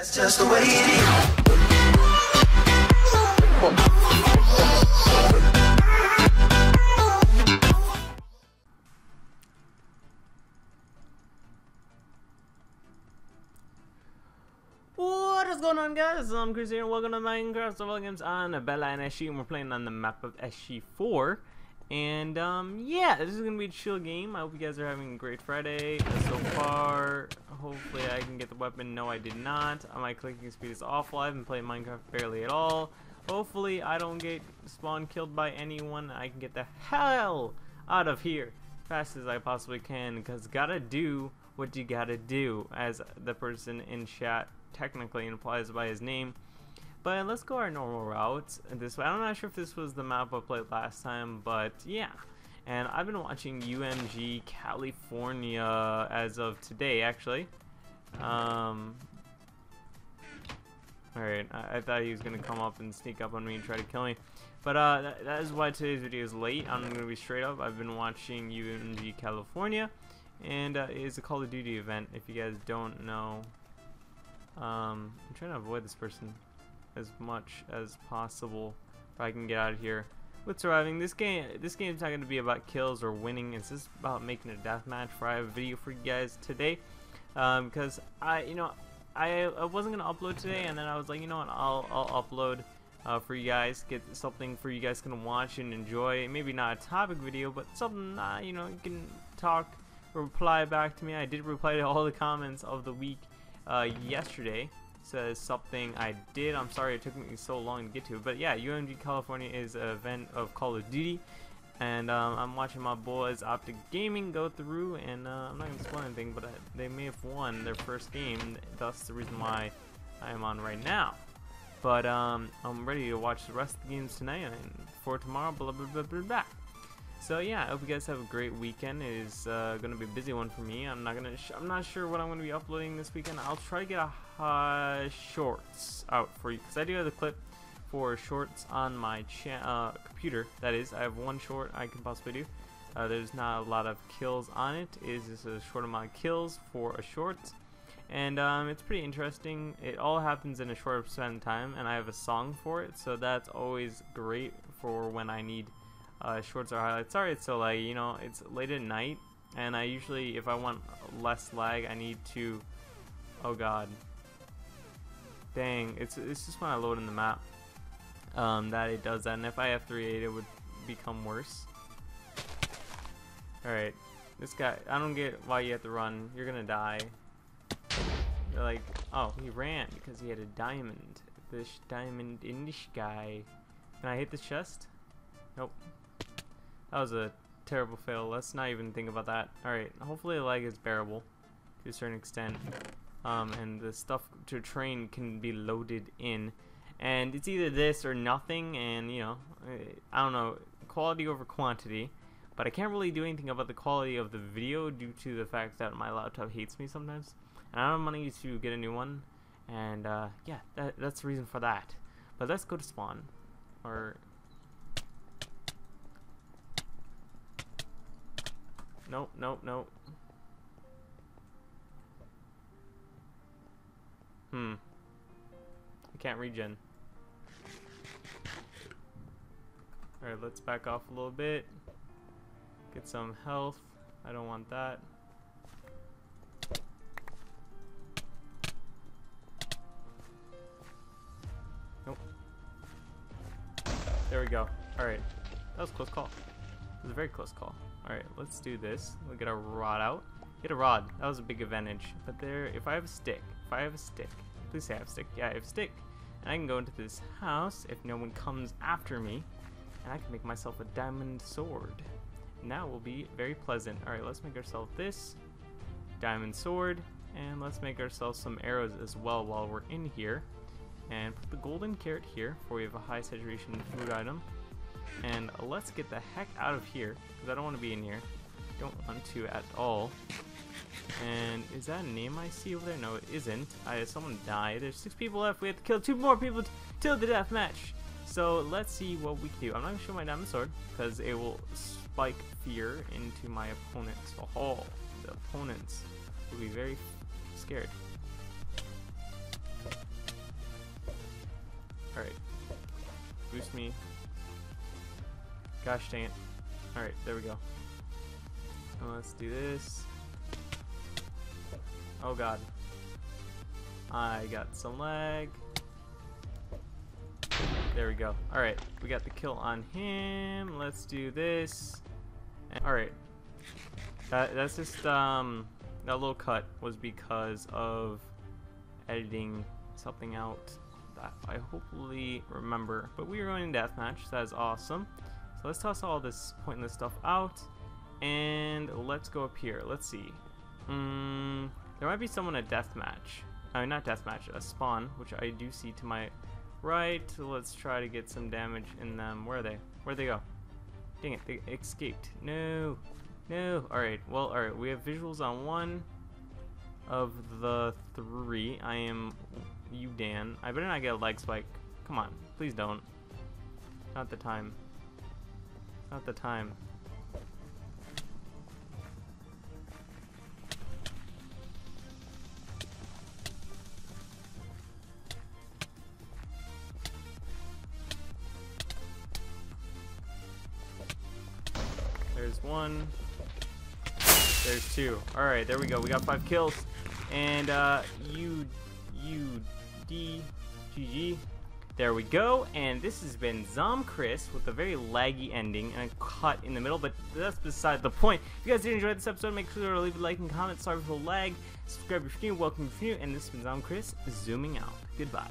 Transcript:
That's just the way it is. What is going on guys? I'm Chris here and welcome to Minecraft Survival Games on Badlion SG and we're playing on the map of Eshi 4 and um yeah this is gonna be a chill game. I hope you guys are having a great Friday so far. Hopefully I can get the weapon. No I did not. My clicking speed is awful. I haven't played Minecraft barely at all. Hopefully I don't get spawn killed by anyone. I can get the hell out of here fast as I possibly can because gotta do what you gotta do as the person in chat technically implies by his name but let's go our normal route this way. I'm not sure if this was the map I played last time, but yeah. And I've been watching UMG California as of today, actually. Um, Alright, I, I thought he was going to come up and sneak up on me and try to kill me. But uh, that, that is why today's video is late. I'm going to be straight up. I've been watching UMG California. And uh, it's a Call of Duty event, if you guys don't know. Um, I'm trying to avoid this person as much as possible if I can get out of here with surviving. This game this game is not going to be about kills or winning. It's just about making a deathmatch for I have a video for you guys today because um, I you know I, I wasn't going to upload today and then I was like you know what I'll, I'll upload uh, for you guys get something for you guys can watch and enjoy maybe not a topic video but something uh, you know you can talk reply back to me I did reply to all the comments of the week uh, yesterday says something I did. I'm sorry it took me so long to get to. But yeah, UMG California is an event of Call of Duty. And um, I'm watching my boys OpTic Gaming go through. And uh, I'm not going to spoil anything, but I, they may have won their first game. That's the reason why I am on right now. But um, I'm ready to watch the rest of the games tonight and for tomorrow. Blah, blah, blah, blah, blah. So yeah, I hope you guys have a great weekend. It is uh, gonna be a busy one for me. I'm not gonna. I'm not sure what I'm gonna be uploading this weekend. I'll try to get a shorts out for you because I do have the clip for shorts on my uh, computer. That is, I have one short I can possibly do. Uh, there's not a lot of kills on it. Is just a short amount of kills for a short, and um, it's pretty interesting. It all happens in a short span of time, and I have a song for it, so that's always great for when I need uh, shorts or highlights. Sorry it's so laggy, you know, it's late at night, and I usually, if I want less lag, I need to, oh god, dang, it's, it's just when I load in the map um, that it does that, and if I have 3.8 it would become worse. Alright, this guy, I don't get why you have to run, you're gonna die. You're like, oh, he ran because he had a diamond. This diamond in this guy. Can I hit the chest? Nope. That was a terrible fail. Let's not even think about that. Alright, hopefully the lag is bearable to a certain extent. Um, and the stuff to train can be loaded in. And it's either this or nothing, and you know, I don't know, quality over quantity. But I can't really do anything about the quality of the video due to the fact that my laptop hates me sometimes. And I don't have money to get a new one. And uh, yeah, that, that's the reason for that. But let's go to spawn. Or Nope, nope, nope. Hmm. I can't regen. Alright, let's back off a little bit. Get some health. I don't want that. Nope. There we go. Alright. That was close call. It was a very close call. Alright, let's do this. We'll get our rod out. Get a rod. That was a big advantage. But there, if I have a stick, if I have a stick, please say I have a stick. Yeah, I have a stick. And I can go into this house if no one comes after me. And I can make myself a diamond sword. Now will be very pleasant. Alright, let's make ourselves this. Diamond sword. And let's make ourselves some arrows as well while we're in here. And put the golden carrot here for we have a high saturation food item. And let's get the heck out of here, because I don't want to be in here. Don't want to at all. And is that a name I see over there? No, it isn't. I, someone died. There's six people left. We have to kill two more people till the death match. So let's see what we can do. I'm not going to show my diamond sword, because it will spike fear into my opponents. Oh, the opponents will be very scared. Alright. Boost me. Gosh dang it. Alright, there we go. Let's do this. Oh god. I got some lag. There we go. Alright, we got the kill on him. Let's do this. Alright. That, that's just, um, that little cut was because of editing something out that I hopefully remember. But we are going to deathmatch. That is awesome. So let's toss all this pointless stuff out. And let's go up here. Let's see. Mm, there might be someone at deathmatch. I mean, not deathmatch, a spawn, which I do see to my right. Let's try to get some damage in them. Where are they? Where'd they go? Dang it, they escaped. No. No. Alright, well, alright. We have visuals on one of the three. I am you, Dan. I better not get a leg spike. Come on. Please don't. Not the time. Not the time. There's one. There's two. Alright, there we go. We got five kills. And uh U U D G G. There we go. And this has been ZomChris with a very laggy ending and a cut in the middle, but that's beside the point. If you guys did enjoy this episode, make sure to leave a like and comment. Sorry for the lag. Subscribe if you're new, welcome if you're new, and this has been ZomChris zooming out. Goodbye.